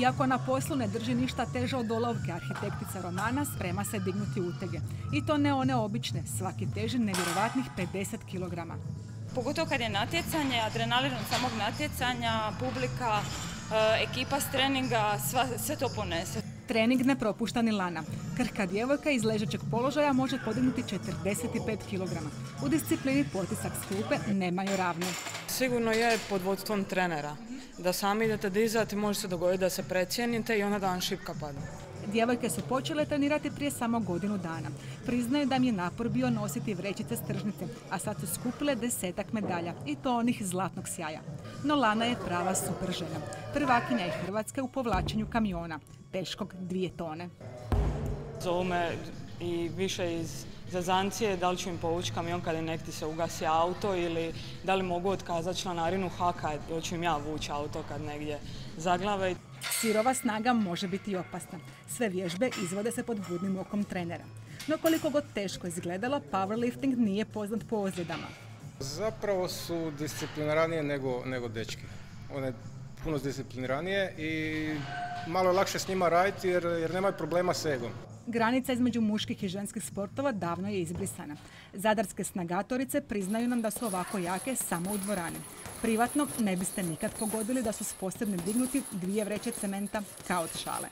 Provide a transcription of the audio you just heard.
Iako na poslu ne drži ništa teže od olovke, arhitektica Romana sprema se dignuti utege. I to ne one obične, svaki teži nevjerovatnih 50 kg. Pogotovo kad je natjecanje, adrenalin samog natjecanja, publika, e, ekipa s treninga, sve to ponese. Trening ne propušta ni Lana. Krhka djevojka iz ležećeg položaja može podignuti 45 kg. U disciplini potisak skupe nemaju ravne. Sigurno je pod vodstvom trenera. Da sami idete dizati, može se dogoditi da se precijenite i onda da vam šipka padne. Djevojke su počele trenirati prije samo godinu dana. Priznaju da im je napor bio nositi vrećice s tržnice, a sad su skupile desetak medalja i to onih zlatnog sjaja. No Lana je prava super žena. Prvakinja je Hrvatske u povlačenju kamiona, teškog dvije tone. Zovu me i više iz zazancije da li ću im povući kamion kada nekti se ugasi auto ili da li mogu otkazati članarinu haka ili ću im ja vući auto kad negdje zaglave. Sirova snaga može biti opasna. Sve vježbe izvode se pod budnim okom trenera. No koliko god teško izgledalo, powerlifting nije poznat po ozljedama. Zapravo su discipliniranije nego, nego dečki. One puno discipliniranije i malo je lakše s njima raditi jer, jer nemaju problema s egom. Granica između muških i ženskih sportova davno je izbrisana. Zadarske snagatorice priznaju nam da su ovako jake samo u dvorani. Privatno ne biste nikad pogodili da su sposobni dignuti dvije vreće cementa kao od šale.